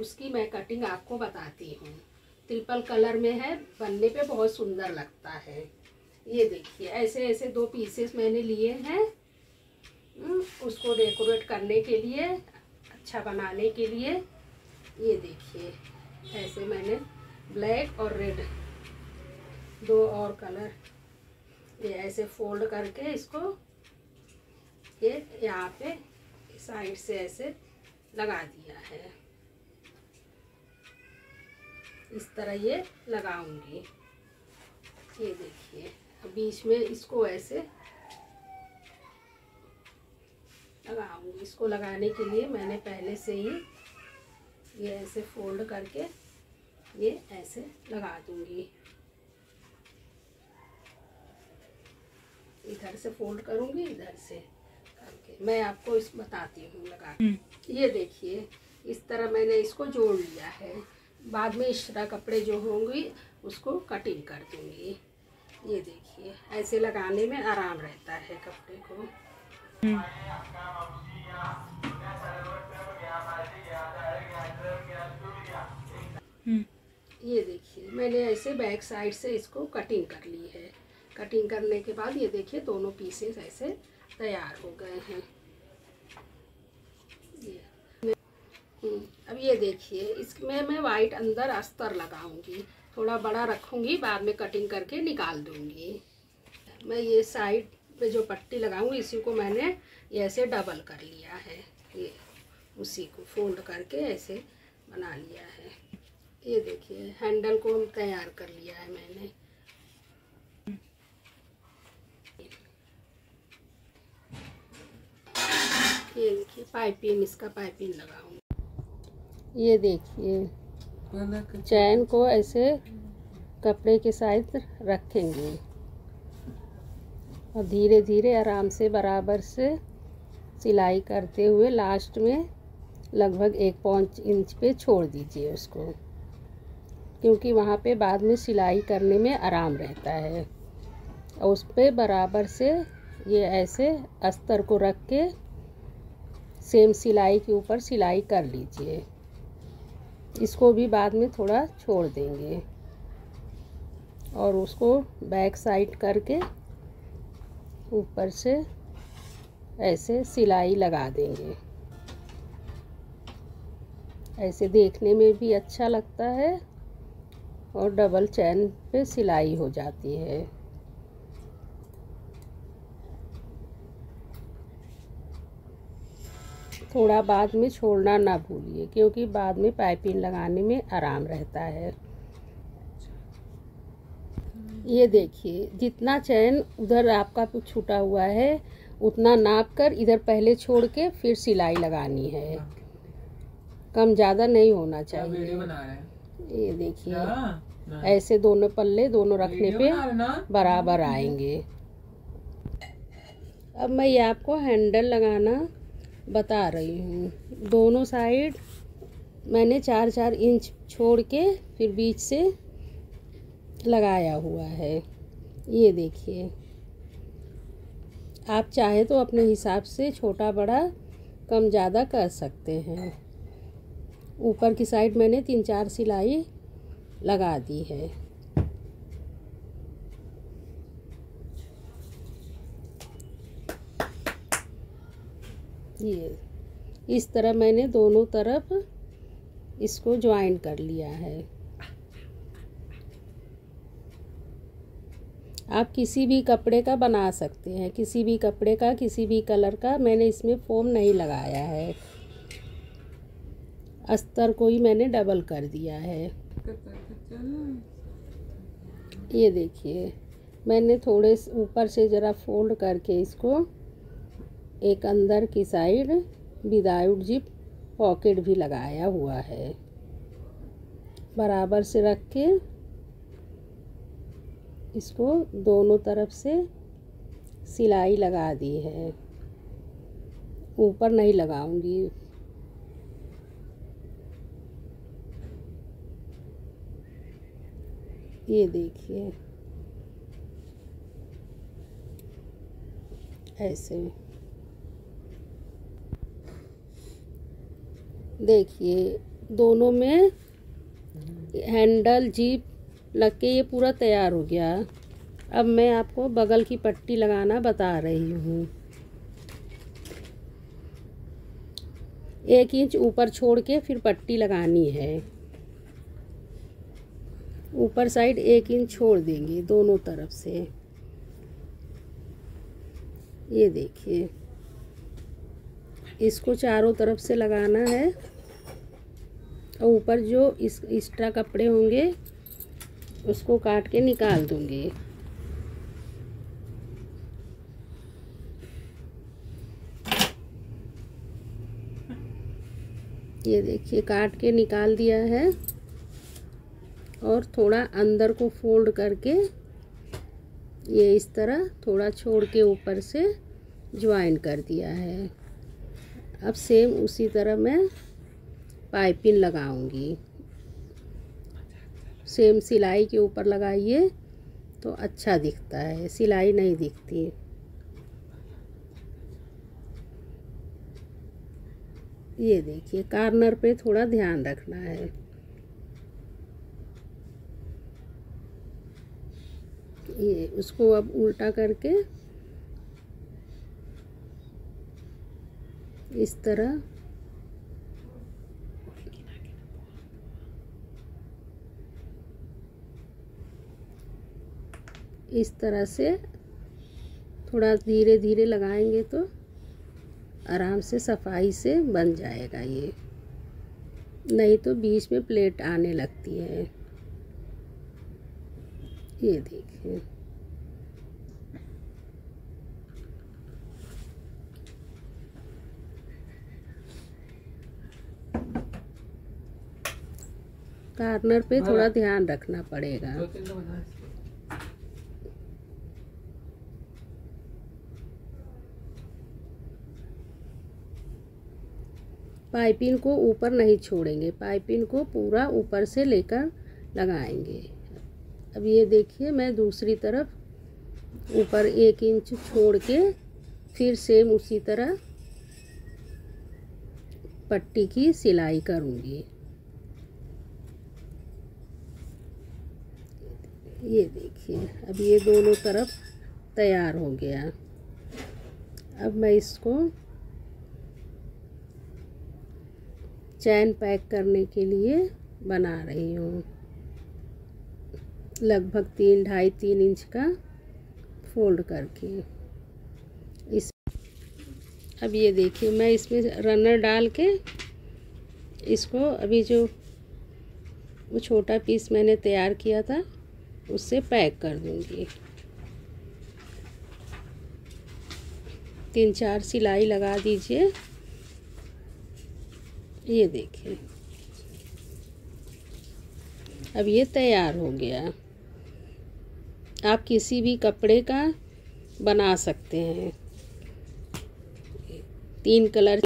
उसकी मैं कटिंग आपको बताती हूँ। ट्रिपल कलर में है बनने पे बहुत सुंदर लगता है। ये देखिए ऐसे ऐसे दो पीसेस मैंने लिए हैं। हम्म, उसको डेकोरेट करने के लिए अच्छा बनाने के लिए। ये देखिए ऐसे मैंने ब्लैक और रेड दो और कलर ये ऐसे फोल्ड करके इसको ये यहाँ पे साइड से ऐसे लगा दिया है। इस तरह ये लगाऊँगी। ये देखिए बीच में इसको ऐसे लगाऊँगी। इसको लगाने के लिए मैंने पहले से ही ये ऐसे फोल्ड करके ये ऐसे लगा दूँगी। इधर से फोल्ड करूँगी इधर से करके। मैं आपको इस बताती हूँ लगा ये देखिए इस तरह मैंने इसको जोड़ लिया है। बाद में इस तरह कपड़े जो होंगे उसको कटिंग कर दूँगी। ये देखिए ऐसे लगाने में आराम रहता है कपड़े को। ये देखिए मैंने ऐसे बैक साइड से इसको कटिंग कर ली है। कटिंग करने के बाद ये देखिए दोनों पीसेस ऐसे तैयार हो गए हैं ये हम्म, अब ये देखिए इसमें मैं वाइट अंदर अस्तर लगाऊँगी। थोड़ा बड़ा रखूँगी, बाद में कटिंग करके निकाल दूँगी। मैं ये साइड पे जो पट्टी लगाऊँगी, इसी को मैंने ऐसे डबल कर लिया है। ये, उसी को फोल्ड करके ऐसे बना लिया है। ये देखिए हैंडल को तैयार कर लिया है मैंने। ये देखिए पाइपिंग इसका पाइपिंग लगाऊँगी। ये देखिए। चैन को ऐसे कपड़े के साथ रखेंगे। और धीरे धीरे आराम से बराबर से सिलाई करते हुए लास्ट में लगभग एक पाँच इंच पे छोड़ दीजिए उसको, क्योंकि वहाँ पे बाद में सिलाई करने में आराम रहता है। और उस पर बराबर से ये ऐसे अस्तर को रख के सेम सिलाई के ऊपर सिलाई कर लीजिए। इसको भी बाद में थोड़ा छोड़ देंगे। और उसको बैक साइड करके ऊपर से ऐसे सिलाई लगा देंगे। ऐसे देखने में भी अच्छा लगता है और डबल चैन पे सिलाई हो जाती है। थोड़ा बाद में छोड़ना ना भूलिए क्योंकि बाद में पाइपिंग लगाने में आराम रहता है। ये देखिए जितना चैन उधर आपका छूटा हुआ है उतना नाप कर इधर पहले छोड़ के फिर सिलाई लगानी है। कम ज़्यादा नहीं होना चाहिए। ये देखिए ऐसे दोनों पल्ले दोनों रखने पे बराबर आएँगे। अब मैं ये आपको हैंडल लगाना बता रही हूँ। दोनों साइड मैंने चार चार इंच छोड़ के फिर बीच से लगाया हुआ है। ये देखिए। आप चाहे तो अपने हिसाब से छोटा बड़ा कम ज़्यादा कर सकते हैं। ऊपर की साइड मैंने तीन चार सिलाई लगा दी है। ये इस तरह मैंने दोनों तरफ़ इसको ज्वाइन कर लिया है। आप किसी भी कपड़े का बना सकते हैं, किसी भी कपड़े का, किसी भी कलर का, मैंने इसमें फोम नहीं लगाया है। अस्तर को ही मैंने डबल कर दिया है। ये देखिए, मैंने थोड़े ऊपर से ज़रा फोल्ड करके इसको एक अंदर की साइड विदाउट जिप पॉकेट भी लगाया हुआ है। बराबर से रख के इसको दोनों तरफ़ से सिलाई लगा दी है। ऊपर नहीं लगाऊँगी। ये देखिए। ऐसे। देखिए, दोनों में हैंडल, जीप लग के ये पूरा तैयार हो गया। अब मैं आपको बगल की पट्टी लगाना बता रही हूँ। एक इंच ऊपर छोड़ के फिर पट्टी लगानी है। ऊपर साइड एक इंच छोड़ देंगे दोनों तरफ़ से। ये देखिए। इसको चारों तरफ़ से लगाना है। और ऊपर जो इस एक्स्ट्रा कपड़े होंगे, उसको काट के निकाल दूँगी। ये देखिए, काट के निकाल दिया है। और थोड़ा अंदर को फोल्ड करके ये इस तरह थोड़ा छोड़ के ऊपर से ज्वाइन कर दिया है। अब सेम उसी तरह मैं पाइपिंग लगाऊँगी। सेम सिलाई के ऊपर लगाइए तो अच्छा दिखता है, सिलाई नहीं दिखती। ये देखिए, कार्नर पे थोड़ा ध्यान रखना है। ये उसको अब उल्टा करके इस तरह। इस तरह से थोड़ा धीरे धीरे लगाएँगे तो आराम से सफ़ाई से बन जाएगा ये। नहीं तो बीच में प्लेट आने लगती है। ये देखिए कार्नर पे थोड़ा ध्यान रखना पड़ेगा। पाइपिंग को ऊपर नहीं छोड़ेंगे पाइपिंग को पूरा ऊपर से लेकर लगाएँगे। अब ये देखिए मैं दूसरी तरफ़ ऊपर एक इंच छोड़ के फिर सेम उसी तरह पट्टी की सिलाई करूँगी। ये देखिए, अब ये दोनों तरफ़ तैयार हो गया। अब मैं इसको चैन पैक करने के लिए बना रही हूँ। लगभग तीन, ढाई, तीन इंच का फोल्ड करके। इस अब ये देखिए, मैं इसमें रनर डाल के इसको अभी जो वो छोटा पीस मैंने तैयार किया था उससे पैक कर दूँगी। तीन चार सिलाई लगा दीजिए। ये देखिए अब ये तैयार हो गया। आप किसी भी कपड़े का बना सकते हैं। तीन कलर